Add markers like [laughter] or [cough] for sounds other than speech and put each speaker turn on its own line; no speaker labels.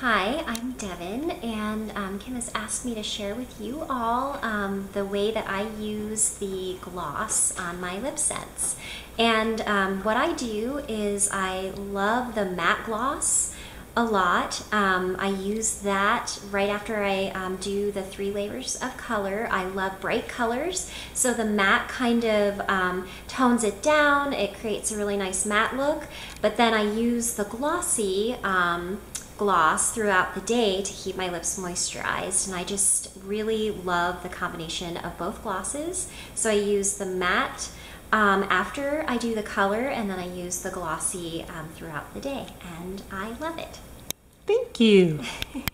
Hi, I'm Devon, and um, Kim has asked me to share with you all um, the way that I use the gloss on my LipSense. And um, what I do is I love the matte gloss a lot. Um, I use that right after I um, do the three layers of color. I love bright colors, so the matte kind of um, tones it down. It creates a really nice matte look, but then I use the glossy gloss throughout the day to keep my lips moisturized and I just really love the combination of both glosses so I use the matte um, after I do the color and then I use the glossy um, throughout the day and I love it.
Thank you. [laughs]